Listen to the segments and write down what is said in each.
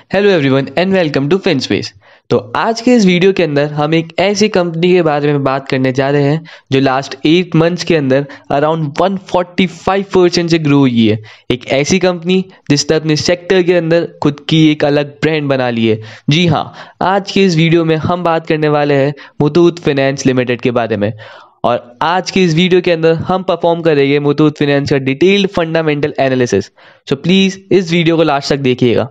Hello everyone and welcome to Finspace तो आज के इस वीडियो के अंदर हम एक ऐसी कंपनी के बारे में बात करने जा रहे हैं जो लास्ट एट मंथ्स के अंदर अराउंड 145 परसेंट से ग्रो हुई है। एक ऐसी कंपनी जिसने अपने सेक्टर के अंदर खुद की एक अलग ब्रांड बना ली है। जी हाँ आज के इस वीडियो में हम बात करने वाले हैं मुथूत फाइनेंस लिमिटेड के बारे में। और आज की इस वीडियो के अंदर हम परफॉर्म करेंगे मुथूत फाइनेंस का detailed fundamental analysis so please इस वीडियो को लास्ट तक देखिएगा।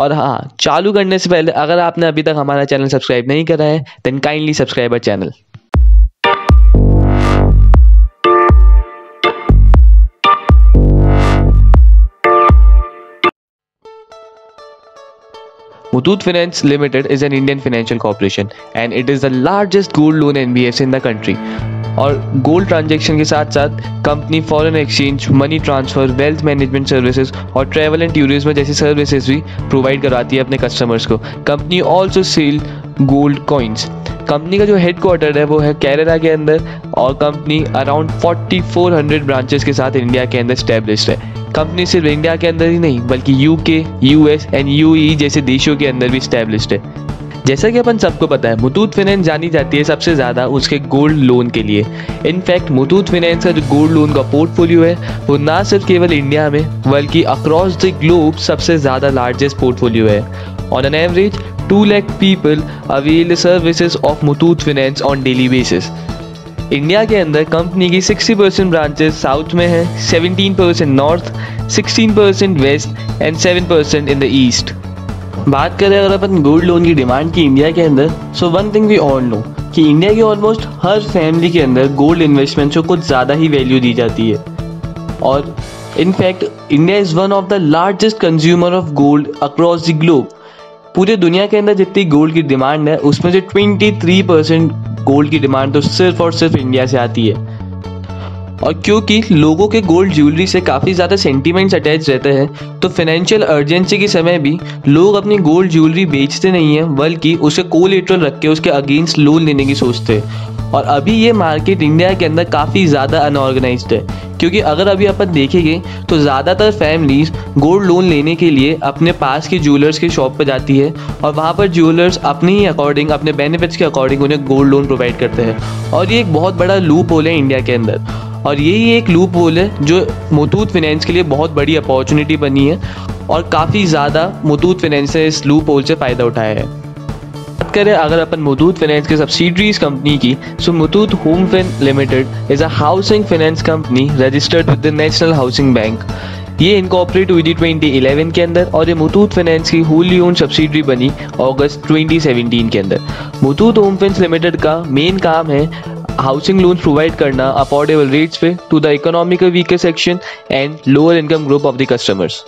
और हाँ चालू करने से पहले अगर आपने अभी तक हमारा चैनल सब्सक्राइब नहीं करा है then kindly subscribe our channel Muthoot Finance Limited is an Indian financial corporation and it is the largest gold loan NBFC in the country. और गोल्ड ट्रांजेक्शन के साथ साथ company foreign exchange money transfer wealth management services और travel and tourism जैसी services भी provide कराती है अपने कस्टमर्स को। Company also sell gold coins company का जो हेड क्वार्टर है वो है केरला के अंदर और कंपनी अराउंड 4400 ब्रांचेस के साथ इंडिया के अंदर स्टैब्लिश्ड है। कंपनी सिर्फ़ इंडिया के अंदर ही नहीं, बल्कि यूके यूएस एंड यूई जैसे देशों के अंदर भी स्टैब्लिश्ड है। जैसा कि अपन सबको पता है मुथूत फाइनेंस जानी जाती है सबसे ज़्यादा उसके गोल्ड लोन के लिए। इनफैक्ट मुथूत फाइनेंस का जो गोल्ड लोन का पोर्टफोलियो है, वो ना सिर्फ़ केवल इंडिया में, बल्कि अक्रॉस द ग्लोब सबसे ज़्यादा लार्जेस्ट पोर्टफोलियो है। On an average two lakh people avail the services of Muthoot finance on daily basis India के अंदर कंपनी की 60 परसेंट ब्रांचेस साउथ में है 17 percent north 16 percent west and 7 percent in the east बात करें अगर अपन गोल्ड लोन की डिमांड की इंडिया के अंदर so one thing we all know कि इंडिया की ऑलमोस्ट हर फैमिली के अंदर गोल्ड इन्वेस्टमेंट को कुछ ज़्यादा ही वैल्यू दी जाती है। और in fact India is one of the largest consumer of gold across the globe पूरे दुनिया के अंदर जितनी गोल्ड की डिमांड है, उसमें से 23 परसेंट गोल्ड की डिमांड तो सिर्फ़ और सिर्फ़ इंडिया से आती है। और क्योंकि लोगों के गोल्ड ज्वेलरी से काफ़ी ज़्यादा सेंटीमेंट्स अटैच रहते हैं तो फाइनेंशियल अर्जेंसी के समय भी लोग अपनी गोल्ड ज्वेलरी बेचते नहीं हैं, बल्कि उसे कोलेट्रल रख के उसके अगेंस्ट लोन लेने की सोचते हैं। और अभी ये मार्केट इंडिया के अंदर काफ़ी ज़्यादा अनऑर्गेनाइज है, क्योंकि अगर अभी अपन देखेंगे तो ज़्यादातर फैमिलीज़ गोल्ड लोन लेने के लिए अपने पास के ज्वेलर्स के शॉप पर जाती है, और वहाँ पर ज्वेलर्स अपने ही अकॉर्डिंग अपने बेनिफिट्स के अकॉर्डिंग उन्हें गोल्ड लोन प्रोवाइड करते हैं। और ये एक बहुत बड़ा लूप होल है इंडिया के अंदर। और यही एक लूप होल है जो मुथूत फिनेंस के लिए बहुत बड़ी अपॉर्चुनिटी बनी है और काफ़ी ज़्यादा मुथूत फिनेंस ने इस लूप होल से फ़ायदा उठाया है। बात करें अगर अपन मुथूत फाइनेंस के सब्सिडरीज कंपनी की so Muthoot Home Fin Limited is a housing finance company registered with the National Housing Bank ये इनकॉपरेट हुई थी 2011 के अंदर और ये मुथूत फाइनेंस की होली ओन सब्सिडरी बनी अगस्त 2017 के अंदर। मुथूत होम फिन्स लिमिटेड का मेन काम है हाउसिंग लोन प्रोवाइड करना अफोर्डेबल रेट्स पे to the economical weaker section and lower income group of the customers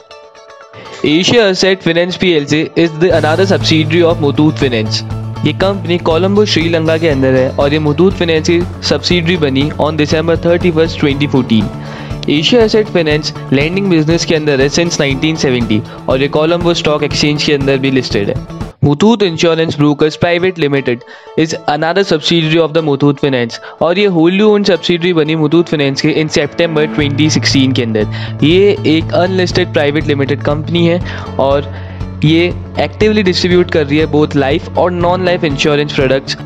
Asia Asset Finance PLC is the another subsidiary of Muthoot Finance ये company Colombo Sri Lanka के अंदर है और ये मुथूत फाइनेंस की सब्सिडरी बनी on December thirty first twenty fourteen Asia Asset Finance lending business के अंदर है सिंस 1970 और ये कोलंबो स्टॉक एक्सचेंज के अंदर भी लिस्टेड है Muthoot Insurance Brokers Private Limited is another subsidiary of the Muthoot Finance और ये होली ओन सब्सिडरी बनी मुथूत फाइनेंस के इन सितंबर 2016 के अंदर. ये एक अनलिस्टेड प्राइवेट लिमिटेड कंपनी है और ये एक्टिवली डिस्ट्रीब्यूट कर रही है बोथ लाइफ और non life insurance products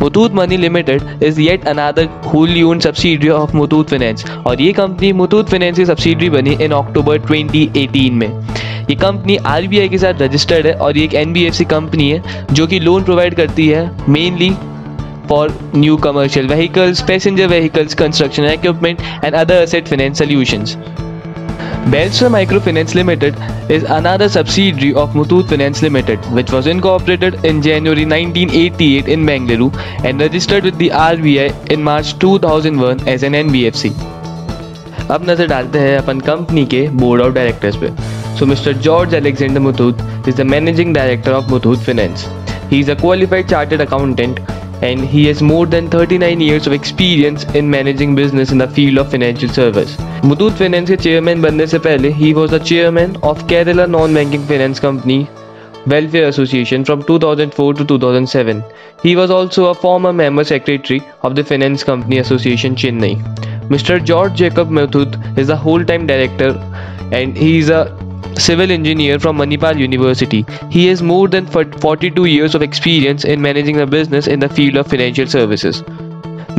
Muthoot Money Limited is yet another wholly owned subsidiary of Muthoot Finance और ये कंपनी मुथूत फाइनेंस की सब्सिडरी बनी इन अक्टूबर 2018 में. ये कंपनी आरबीआई के साथ रजिस्टर्ड है और ये एक एनबीएफसी कंपनी है जो कि लोन प्रोवाइड करती है mainly for new commercial vehicles passenger vehicles construction equipment and other asset finance solutions Belstra Microfinance Limited is another subsidiary of Muthoot Finance Limited, which was incorporated in January 1988 in Bengaluru and registered with the RBI in March 2001 as an NBFC. अब नज़र डालते हैं अपन company के board of directors पे So Mr. George Alexander Muthoot is the managing director of Muthoot Finance. He is a qualified chartered accountant and he has more than 39 years of experience in managing business in the field of financial service. Muthoot Finance के chairman बनने से पहले he was the chairman of Kerala Non-Banking Finance Company Welfare Association from 2004 to 2007. He was also a former member secretary of the Finance Company Association Chennai. Mr. George Jacob Muthoot is a whole-time director and he is a civil engineer from Manipal University. He has more than 42 years of experience in managing a business in the field of financial services.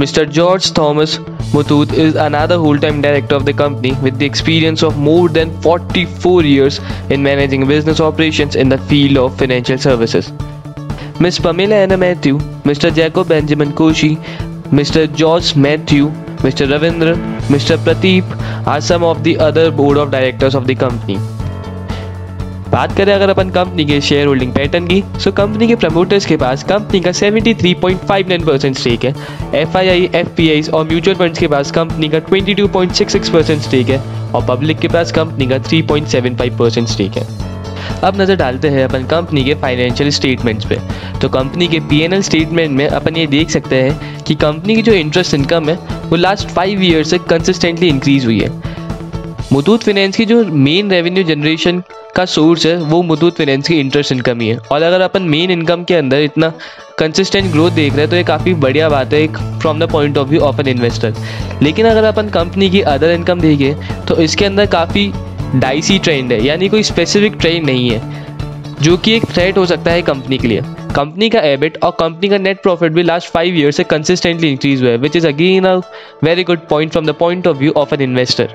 Mr. George Thomas Muthoot is another full-time director of the company with the experience of more than 44 years in managing business operations in the field of financial services. Ms. Pamela Anna Matthew, Mr. Jacob Benjamin Koshi, Mr. George Matthew, Mr. Ravindra, Mr. Prateep are some of the other board of directors of the company. बात करें अगर अपन company के share holding pattern की तो company के promoters के पास company का 73.59 परसेंट स्टेक है। F I I F P I और म्यूचुअल फंड्स के पास कंपनी का 22.66 परसेंट स्टेक है और पब्लिक के पास कंपनी का 3.75 परसेंट स्टेक है। अब नज़र डालते हैं अपन कंपनी के फाइनेंशियल स्टेटमेंट्स पे। तो कंपनी के पीएनएल स्टेटमेंट में अपन ये देख सकते हैं कि कंपनी की जो इंटरेस्ट इनकम है, वो लास्ट फाइव ईयर से कंसिस्टेंटली इंक्रीज हुई है। मुथूत फाइनेंस की जो मेन रेवेन्यू जनरेशन का सोर्स है, वो मुथूत फाइनेंस की इंटरेस्ट इनकम ही है। और अगर अपन मेन इनकम के अंदर इतना कंसिस्टेंट ग्रोथ देख रहे हैं तो ये काफ़ी बढ़िया बात है, एक from the point of view of an investor लेकिन अगर अपन कंपनी की अदर इनकम देखें तो इसके अंदर काफ़ी डाइसी ट्रेंड है, यानी कोई स्पेसिफिक ट्रेंड नहीं है, जो कि एक थ्रेट हो सकता है कंपनी के लिए। कंपनी का एबिट और कंपनी का नेट प्रॉफिट भी लास्ट फाइव ईयर से कंसिस्टेंटली इंक्रीज हुआ है which is again a very good point from the point of view of an investor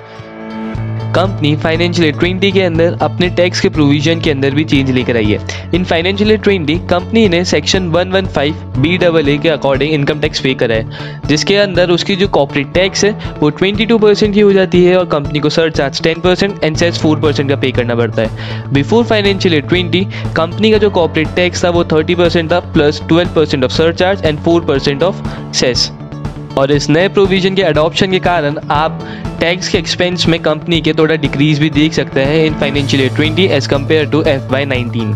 company financial twenty के अंदर अपने टैक्स के प्रोविज़न के अंदर भी चेंज लेकर आई है। इन फाइनेंशियल ट्वेंटी कंपनी ने सेक्शन 115 बी डबल ए के अकॉर्डिंग इनकम टैक्स पे करा है, जिसके अंदर उसकी जो कॉपरेट टैक्स है, वो 22 परसेंट की हो जाती है और कंपनी को surcharge ten percent and cess four percent का पे करना पड़ता है। बिफोर फाइनेंशियल ट्वेंटी कंपनी का जो कॉपरेट टैक्स था, वो थर्टी परसेंट था plus twelve percent of surcharge and four percent of cess और इस नए प्रोविज़न के अडॉप्शन के कारण आप टैक्स के एक्सपेंस में कंपनी के थोड़ा डिक्रीज भी देख सकते हैं in financial year twenty as compare to F Y nineteen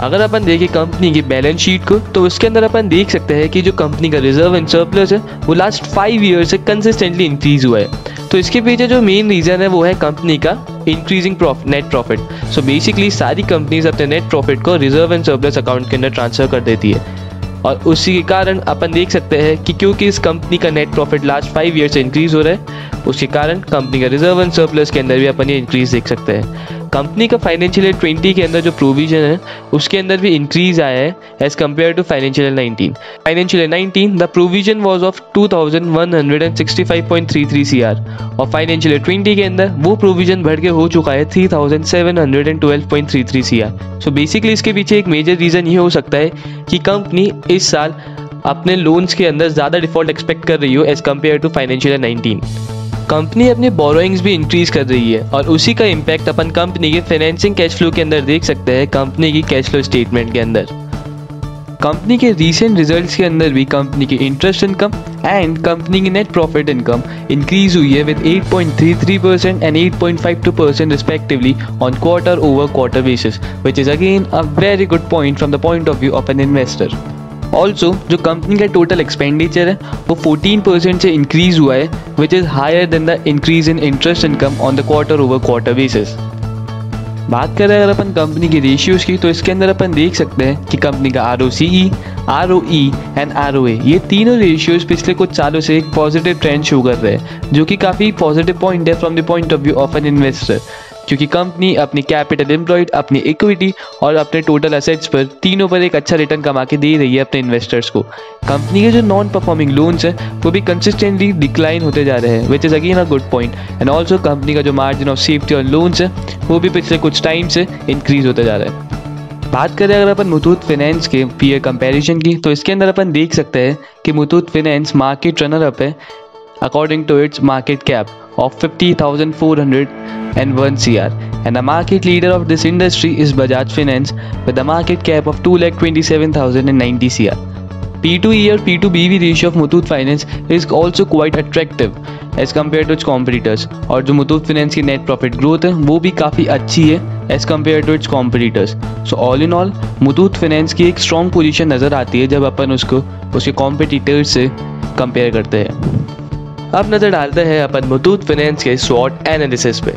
अगर अपन देखें कंपनी की बैलेंस शीट को तो उसके अंदर अपन देख सकते हैं कि जो कंपनी का रिज़र्व एंड सरप्लस है, वो लास्ट फाइव ईयर से कंसिस्टेंटली इंक्रीज हुआ है। तो इसके पीछे जो मेन रीज़न है, वो है कंपनी का increasing net profit so basically सारी कंपनीज़ अपने नेट प्रॉफिट को रिज़र्व एंड सरप्लस अकाउंट के अंदर ट्रांसफ़र कर देती है। और उसी के कारण अपन देख सकते हैं कि क्योंकि इस कंपनी का net profit last five year से इंक्रीज हो रहा है, उसके कारण कंपनी का रिज़र्व एंड सरप्लस के अंदर भी अपन ये इंक्रीज देख सकते हैं। कंपनी का फाइनेंशियल ईयर ट्वेंटी के अंदर जो प्रोविज़न है, उसके अंदर भी इंक्रीज आया है as compare to financial year nineteen financial year nineteen the provision was of two thousand one hundred and sixty five point three three C R और फाइनेंशियल ईयर ट्वेंटी के अंदर वो प्रोविज़न बढ़ के हो चुका है three thousand seven hundred and twelve point three three C R so basically इसके पीछे एक मेजर रीज़न ये हो सकता है कि कंपनी इस साल अपने लोन्स के अंदर ज़्यादा डिफ़ॉल्ट एक्सपेक्ट कर रही हो as compare to financial year nineteen company अपने बोरोइंग्स भी इंक्रीज कर रही है और उसी का इम्पैक्ट अपन कंपनी के फाइनेंसिंग कैश फ्लो के अंदर देख सकते हैं कंपनी की कैश फ्लो स्टेटमेंट के अंदर। कंपनी के रीसेंट रिजल्ट्स के अंदर भी कंपनी की इंटरेस्ट इनकम एंड कंपनी की नेट प्रॉफिट इनकम इंक्रीज हुई है with 8.33 percent and 8.52 percent respectively on quarter over quarter basis which is again a very good point from the point of view of an investor also जो company का total expenditure है, वो 14 percent से increase हुआ है which is higher than the increase in interest income on the quarter over quarter basis बात करें अगर अपन कंपनी की रेशियोज़ की तो इसके अंदर अपन देख सकते हैं कि कंपनी का R O C E R O E and R O A ये तीनों रेशियोज़ पिछले कुछ सालों से एक पॉजिटिव ट्रेंड शो कर रहे हैं, जो कि काफ़ी पॉजिटिव पॉइंट है from the point of view of an investor क्योंकि कंपनी अपनी कैपिटल एम्प्लॉयड अपनी इक्विटी और अपने टोटल असेट्स पर तीनों पर एक अच्छा रिटर्न कमा के दे रही है अपने इन्वेस्टर्स को। कंपनी के जो नॉन परफॉर्मिंग लोन्स हैं, वो भी कंसिस्टेंटली डिक्लाइन होते जा रहे हैं which is again a good point and also company का जो मार्जिन ऑफ़ सेफ्टी और लोन्स है, वो भी पिछले कुछ टाइम से इंक्रीज होते जा रहा है। बात करें अगर अपन मुथूत फाइनेंस के पीयर कंपैरिजन की तो इसके अंदर अपन देख सकते हैं कि Muthoot Finance market runner up है according to its market cap of 50,401 CR and the market leader of this industry is Bajaj Finance with a market cap of 2,27,090 CR. P2E or P2BV ratio of Muthoot Finance is also quite attractive as compared to its competitors और जो Muthoot finance की net profit growth है वो भी काफ़ी अच्छी है as compare to its competitors so all in all Muthoot Finance की एक स्ट्रॉन्ग पोजीशन नज़र आती है जब अपन उसको उसके कॉम्पिटिटर्स से कंपेयर करते हैं अब नज़र डालते हैं अपन मुथूत फाइनेंस के स्वॉट एनालिसिस पे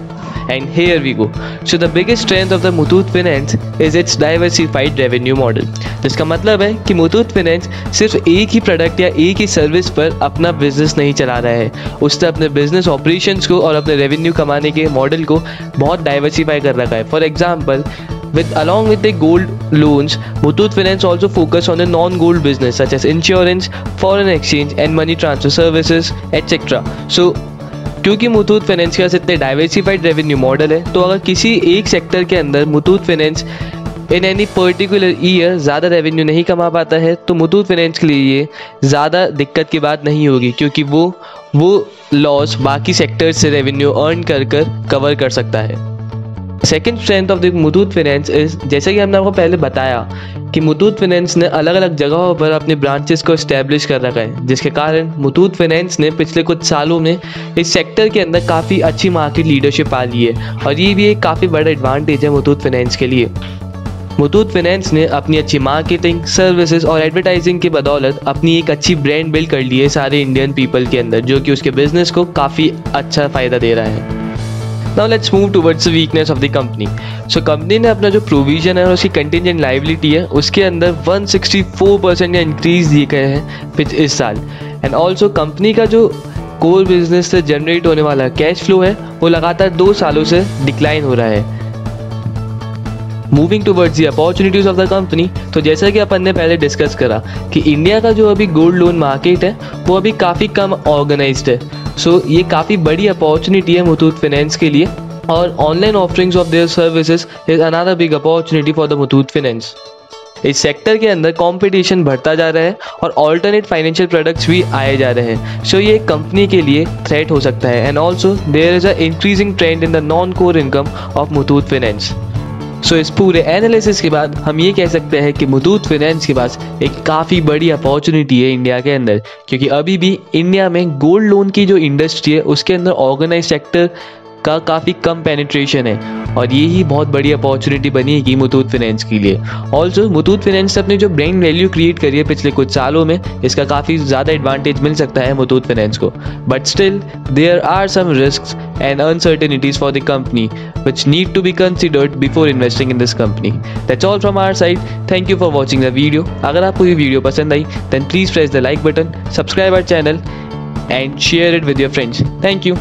And here we go. So the biggest strength of the Muthoot Finance is its diversified revenue model. जिसका मतलब है कि मुथूट फाइनेंस सिर्फ़ एक ही प्रोडक्ट या एक ही सर्विस पर अपना बिज़नेस नहीं चला रहा है उसने अपने बिज़नेस ऑपरेशंस को और अपने रेवेन्यू कमाने के मॉडल को बहुत डाइवर्सिफाई कर रखा है for example With along with the gold loans, Muthoot Finance also focus on the non-gold business such as insurance, foreign exchange, and money transfer services, etc. So क्योंकि मुथूट फाइनेंस के पास इतने डाइवर्सिफाइड रेवेन्यू मॉडल है तो अगर किसी एक sector के अंदर Muthoot Finance in any particular year ज़्यादा रेवेन्यू नहीं कमा पाता है तो मुथूट फाइनेंस के लिए ये ज़्यादा दिक्कत की बात नहीं होगी क्योंकि वो वो लॉस बाकी सेक्टर से रेवेन्यू अर्न कर कर कवर कर सकता है second strength of the Muthoot Finance is जैसे कि हमने आपको पहले बताया कि मुथूट फाइनेंस ने अलग अलग जगहों पर अपने ब्रांचेस को इस्टेब्लिश कर रखा है, जिसके कारण मुथूट फाइनेंस ने पिछले कुछ सालों में इस सेक्टर के अंदर काफ़ी अच्छी मार्केट लीडरशिप पा ली है और ये भी एक काफ़ी बड़ा एडवांटेज है मुथूट फाइनेंस के लिए। मुथूट फाइनेंस ने अपनी अच्छी मार्केटिंग सर्विसेज़ और एडवर्टाइजिंग की बदौलत अपनी एक अच्छी ब्रांड बिल्ड कर ली है सारे इंडियन पीपल के अंदर, जो कि उसके बिज़नेस को काफ़ी अच्छा फ़ायदा दे रहा है। Now let's move towards the weakness of the company so company ने अपना जो प्रोविज़न है और उसकी कंटिजेंट लाइबिलिटी है, उसके अंदर 164 परसेंट का इंक्रीज दिए गए हैं इस साल। एंड ऑल्सो कंपनी का जो कोर बिज़नेस से जनरेट होने वाला कैश फ्लो है, वो लगातार दो सालों से डिक्लाइन हो रहा है। Moving towards the opportunities of the company तो जैसा कि अपन ने पहले डिस्कस करा कि इंडिया का जो अभी गोल्ड लोन मार्केट है वो अभी काफ़ी कम ऑर्गेनाइज्ड है। सो so, ये काफ़ी बड़ी अपॉर्चुनिटी है मुथूट फाइनेंस के लिए और online offerings of their services is another big opportunity for the Muthoot Finance इस सेक्टर के अंदर कंपटीशन बढ़ता जा रहा है और ऑल्टरनेट फाइनेंशियल प्रोडक्ट्स भी आए जा रहे हैं। सो so, ये कंपनी के लिए थ्रेट हो सकता है। And also there is a increasing trend in the non core income of Muthoot Finance so इस पूरे एनालिसिस के बाद हम ये कह सकते हैं कि मुथूत फिनेंस के पास एक काफ़ी बड़ी अपॉर्चुनिटी है इंडिया के अंदर। क्योंकि अभी भी इंडिया में गोल्ड लोन की जो इंडस्ट्री है, उसके अंदर ऑर्गेनाइज सेक्टर का काफ़ी कम पेनिट्रेशन है। और ये ही बहुत बड़ी अपॉर्चुनिटी बनी है मुथूट फाइनेंस के लिए। ऑल्सो मुथूट फाइनेंस ने अपनी जो ब्रांड वैल्यू क्रिएट करी है पिछले कुछ सालों में, इसका काफ़ी ज़्यादा एडवांटेज मिल सकता है मुथूट फाइनेंस को। But still there are some risk and uncertainties for the company which need to be considered before investing in this company that's all from our side thank you for watching the video अगर आपको ये video पसंद आई then please press the like button subscribe our channel and share it with your friends thank you